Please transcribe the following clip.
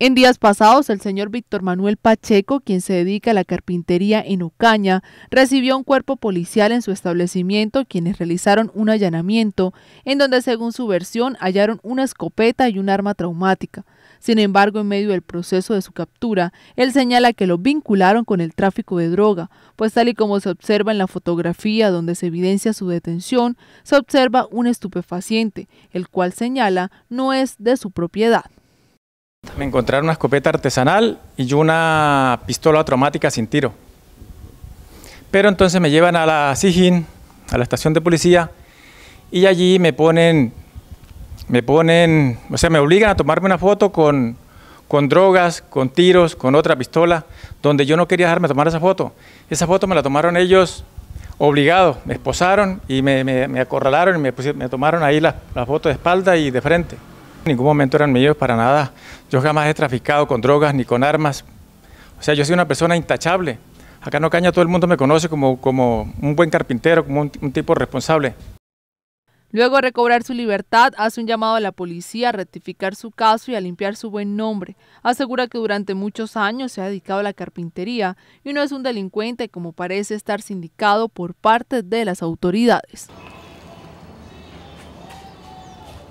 En días pasados, el señor Víctor Manuel Pacheco, quien se dedica a la carpintería en Ocaña, recibió un cuerpo policial en su establecimiento, quienes realizaron un allanamiento, en donde, según su versión, hallaron una escopeta y un arma traumática. Sin embargo, en medio del proceso de su captura, él señala que lo vincularon con el tráfico de droga, pues tal y como se observa en la fotografía donde se evidencia su detención, se observa un estupefaciente, el cual señala no es de su propiedad. Me encontraron una escopeta artesanal y una pistola automática sin tiro. Pero entonces me llevan a la SIGIN, a la estación de policía, y allí me ponen, me ponen, o sea, me obligan a tomarme una foto con, con drogas, con tiros, con otra pistola, donde yo no quería dejarme tomar esa foto. Esa foto me la tomaron ellos obligados, me esposaron y me, acorralaron y me, me tomaron ahí la, la foto de espalda y de frente. En ningún momento eran medios para nada. Yo jamás he traficado con drogas ni con armas. O sea, yo soy una persona intachable. Acá en Ocaña todo el mundo me conoce como, como un buen carpintero, como un, un tipo responsable. Luego de recobrar su libertad, hace un llamado a la policía a rectificar su caso y a limpiar su buen nombre. Asegura que durante muchos años se ha dedicado a la carpintería y no es un delincuente como parece estar sindicado por parte de las autoridades.